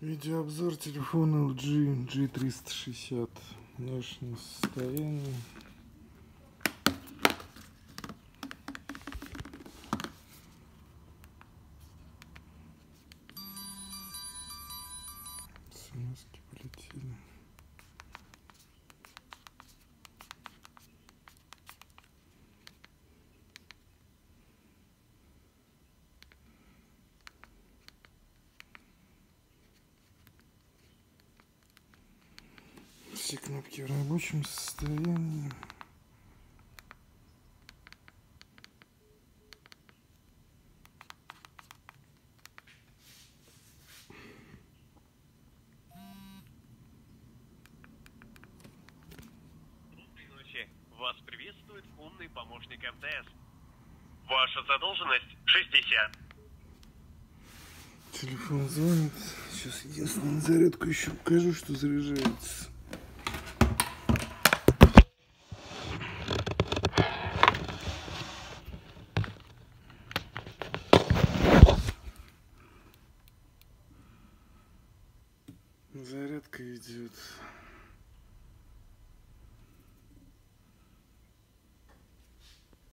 Видеообзор телефона LG G360. Внешнее состояние. смс полетели. Все кнопки в рабочем состоянии. ночи. Вас приветствует умный помощник МТС. Ваша задолженность 60. Телефон звонит. Сейчас единственное зарядку еще покажу, что заряжается. Зарядка идет.